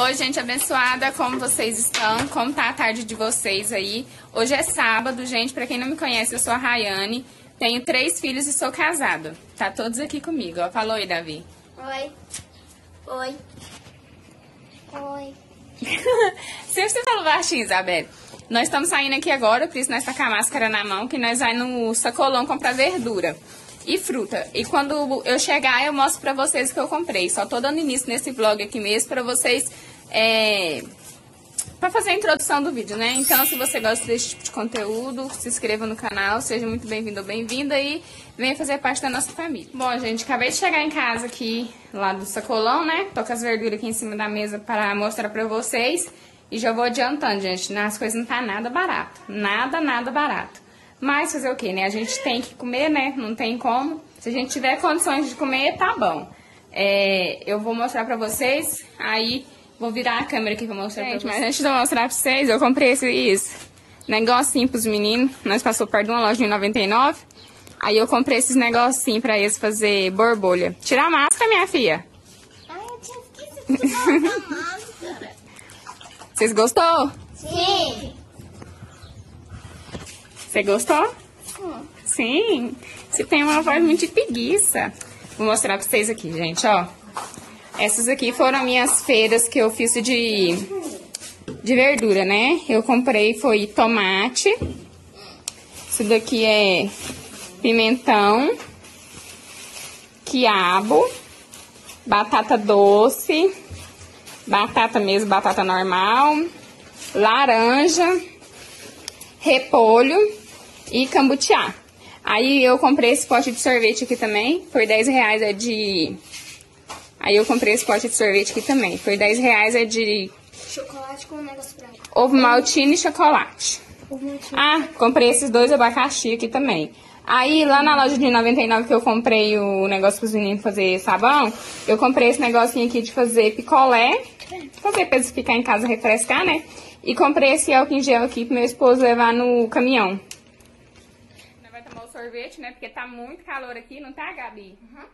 Oi, gente abençoada, como vocês estão? Como tá a tarde de vocês aí? Hoje é sábado, gente, pra quem não me conhece, eu sou a Rayane, tenho três filhos e sou casada. Tá todos aqui comigo, ó. Falou aí, Davi. Oi. Oi. Oi. Sempre você fala baixinho, Isabel. Nós estamos saindo aqui agora, por isso nós tá com a máscara na mão, que nós vai no sacolão comprar verdura e fruta. E quando eu chegar, eu mostro pra vocês o que eu comprei. Só tô dando início nesse vlog aqui mesmo pra vocês... É, pra fazer a introdução do vídeo, né? Então, se você gosta desse tipo de conteúdo, se inscreva no canal, seja muito bem-vindo ou bem-vinda e venha fazer parte da nossa família. Bom, gente, acabei de chegar em casa aqui, lá do sacolão, né? Tô com as verduras aqui em cima da mesa para mostrar pra vocês. E já vou adiantando, gente, as coisas não tá nada barato. Nada, nada barato. Mas fazer o quê, né? A gente tem que comer, né? Não tem como. Se a gente tiver condições de comer, tá bom. É, eu vou mostrar pra vocês, aí vou virar a câmera aqui pra mostrar gente, pra vocês. Mas antes de eu mostrar pra vocês, eu comprei esse isso, negocinho pros meninos. Nós passou perto de uma loja em 99. Aí eu comprei esses negocinhos pra eles fazer borbolha. Tirar a máscara, minha filha. Ai, eu tinha esquecido de colocar máscara. Vocês gostou? Sim. Você gostou? Sim. Você tem uma voz muito de preguiça. Vou mostrar pra vocês aqui, gente, ó. Essas aqui foram minhas feiras que eu fiz de, de verdura, né? Eu comprei, foi tomate. Isso daqui é pimentão. Quiabo. Batata doce. Batata mesmo, batata normal. Laranja. Repolho e cambutiá. Aí eu comprei esse pote de sorvete aqui também, por 10 reais é de... Aí eu comprei esse pote de sorvete aqui também, por 10 reais é de Chocolate com um negócio branco. ovo maltine e chocolate. Ovo maltine. Ah, comprei esses dois abacaxi aqui também. Aí lá na loja de 99 que eu comprei o negócio pros meninos fazer sabão, eu comprei esse negocinho aqui de fazer picolé, fazer pra eles ficar em casa refrescar, né? E comprei esse álcool em gel aqui pro meu esposo levar no caminhão. Nós vai tomar o sorvete, né? Porque tá muito calor aqui, não tá, Gabi? Uhum.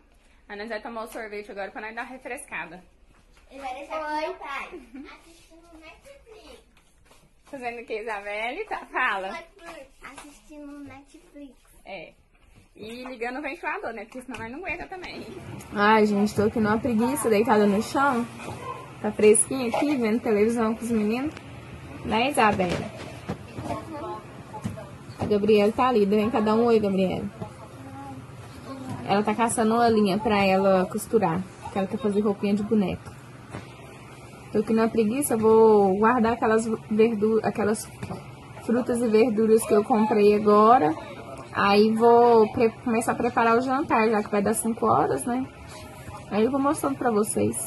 Aí nós vai tomar o sorvete agora pra nós dar uma refrescada. Ele vai deixar com meu pai. Assistindo Netflix. Fazendo o que, Isabelle? Tá, fala. Assistindo Netflix. É. E ligando o ventilador, né? Porque senão nós não aguenta também. Ai, gente, tô aqui numa preguiça, deitada no chão. Tá fresquinho aqui, vendo televisão com os meninos. Né, Isabela? A Gabriela tá ali, vem cada um oi, Gabriela. Ela tá caçando uma linha pra ela costurar, que ela quer fazer roupinha de boneca. Tô aqui numa preguiça, vou guardar aquelas verduras, aquelas frutas e verduras que eu comprei agora. Aí vou começar a preparar o jantar, já que vai dar 5 horas, né? Aí eu vou mostrando pra vocês.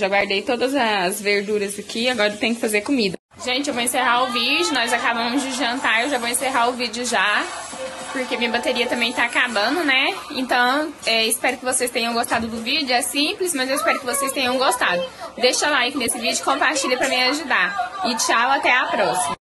Já guardei todas as verduras aqui, agora tem que fazer comida. Gente, eu vou encerrar o vídeo, nós acabamos de jantar, eu já vou encerrar o vídeo já, porque minha bateria também tá acabando, né? Então, é, espero que vocês tenham gostado do vídeo, é simples, mas eu espero que vocês tenham gostado. Deixa like nesse vídeo, compartilha pra me ajudar. E tchau, até a próxima.